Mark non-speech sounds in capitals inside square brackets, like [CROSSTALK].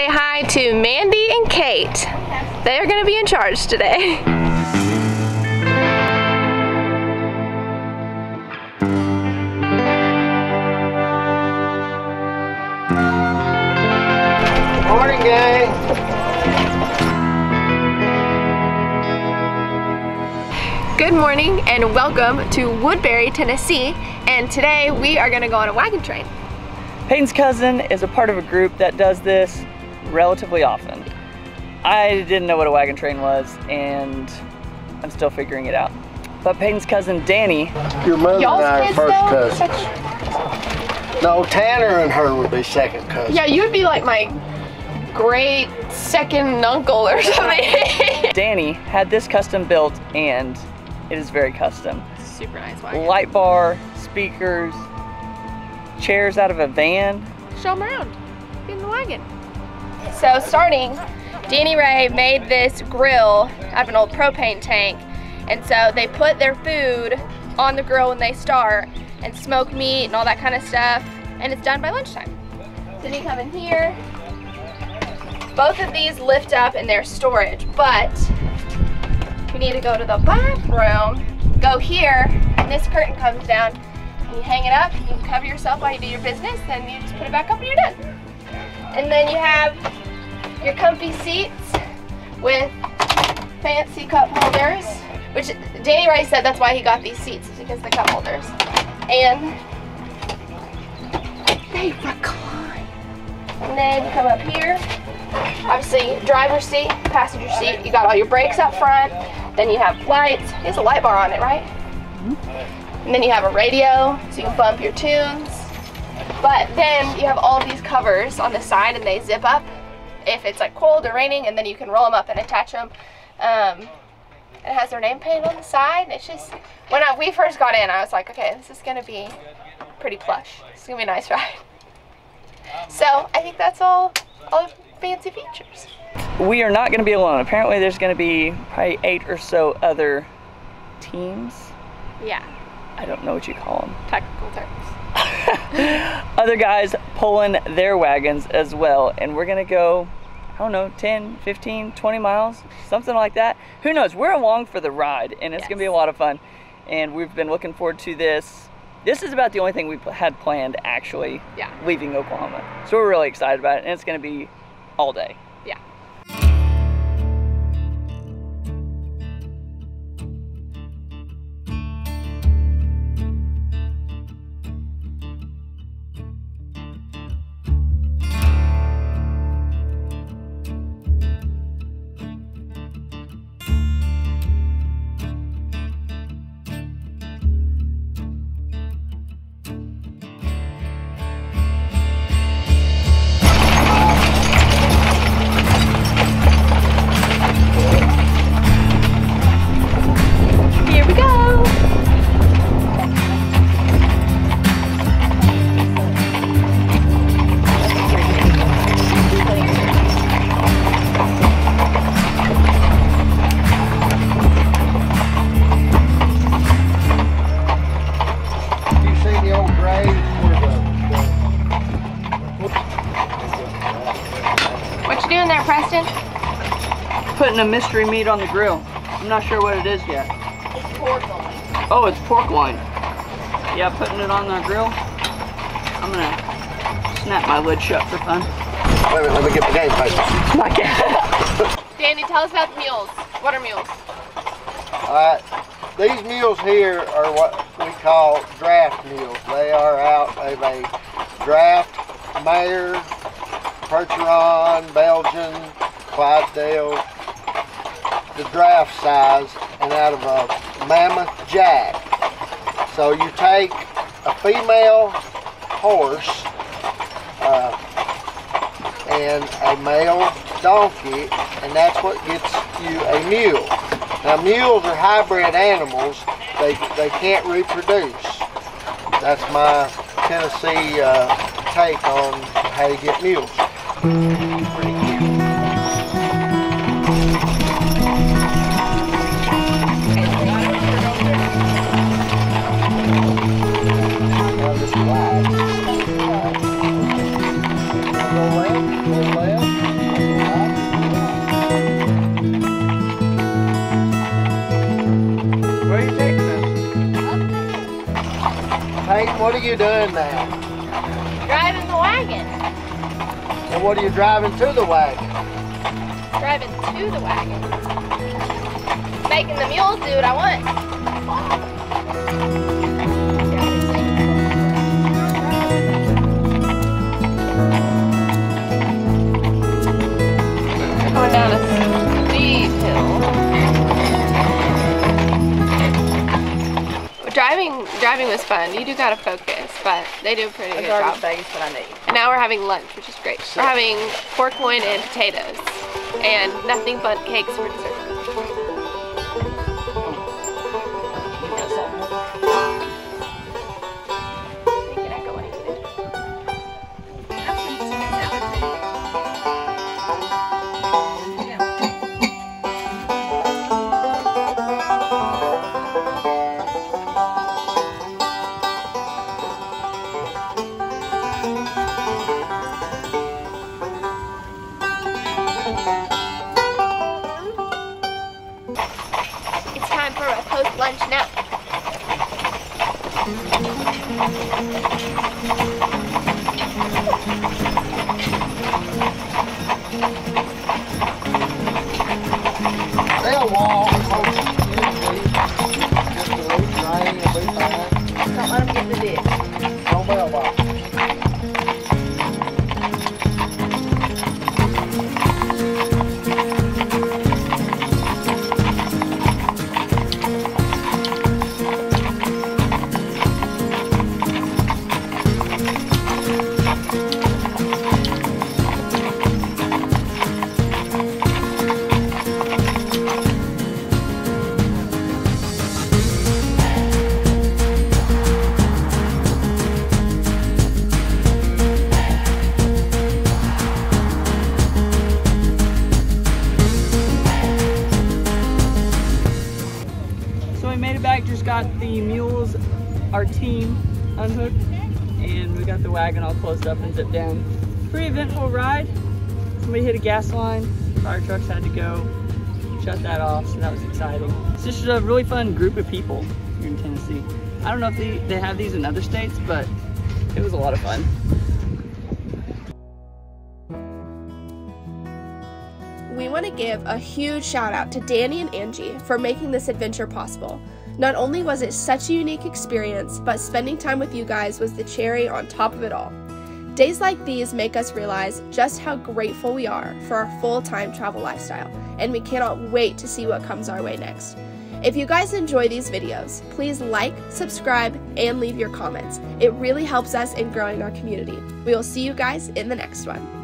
say hi to Mandy and Kate. They are gonna be in charge today. Morning, gang. Good morning and welcome to Woodbury, Tennessee. And today we are gonna go on a wagon train. Payton's cousin is a part of a group that does this relatively often. I didn't know what a wagon train was and I'm still figuring it out. But Payton's cousin Danny, Your mother Y'all's and I are first though? cousins. No, Tanner and her would be second cousins. Yeah, you would be like my great second uncle or [LAUGHS] something. Danny had this custom built and it is very custom. Super nice wagon. Light bar, speakers, chairs out of a van. Show them around. Get in the wagon. So starting, Danny Ray made this grill out of an old propane tank. And so they put their food on the grill when they start and smoke meat and all that kind of stuff. And it's done by lunchtime. So you come in here. Both of these lift up in their storage, but you need to go to the bathroom, go here, and this curtain comes down. And you hang it up, you cover yourself while you do your business, then you just put it back up and you're done. And then you have your comfy seats with fancy cup holders, which Danny Rice said that's why he got these seats, is because of the cup holders. And they recline. And then you come up here, obviously driver's seat, passenger seat, you got all your brakes up front, then you have lights, there's a light bar on it, right? Mm-hmm. And then you have a radio, so you can bump your tunes. But then you have all these covers on the side and they zip up if it's like cold or raining and then you can roll them up and attach them. Um, it has their name painted on the side. It's just, when I, we first got in, I was like, okay, this is gonna be pretty plush. It's gonna be a nice [LAUGHS] ride. So I think that's all, all the fancy features. We are not going to be alone. Apparently there's going to be probably eight or so other teams. Yeah, I don't know what you call them. technical terms. [LAUGHS] other guys pulling their wagons as well and we're gonna go i don't know 10 15 20 miles something like that. Who knows? We're along for the ride and it's gonna be a lot of fun. And we've been looking forward to this. This is about the only thing we had planned actually Yeah. leaving oklahoma. So we're really excited about it and it's gonna be all day doing putting a mystery meat on the grill i'm not sure what it is yet It's pork oh it's pork loin yeah putting it on the grill i'm gonna snap my lid shut for fun the wait a minute, let me get the game paper. my cat [LAUGHS] Danny, tell us about the mules. What are mules? Alright, these mules here are what we call draft mules. They are out of a draft mare, Percheron, Belgian, draft size, and out of a mammoth jack. So you take a female horse uh, and a male donkey, and that's what gets you a mule. Now mules are hybrid animals. They, they can't reproduce. That's my Tennessee uh, take on how to get mules. You doing now? Driving the wagon. And what are you driving to the wagon? Driving to the wagon. Making the mules do what I want. Was fun. You do gotta focus, but they do a pretty good job. bags what I need. And now we're having lunch, which is great. We're having pork loin and potatoes, and nothing but cakes for dessert. Got the mules, our team unhooked, and we got the wagon all closed up and zipped down. Pretty eventful ride. Somebody hit a gas line, fire trucks had to go, shut that off, so that was exciting. It's just a really fun group of people here in Tennessee. I don't know if they, they have these in other states, but it was a lot of fun. We want to give a huge shout out to Danny and Angie for making this adventure possible. Not only was it such a unique experience, but spending time with you guys was the cherry on top of it all. Days like these make us realize just how grateful we are for our full time travel lifestyle, and we cannot wait to see what comes our way next. If you guys enjoy these videos, please like, subscribe, and leave your comments. It really helps us in growing our community. We will see you guys in the next one.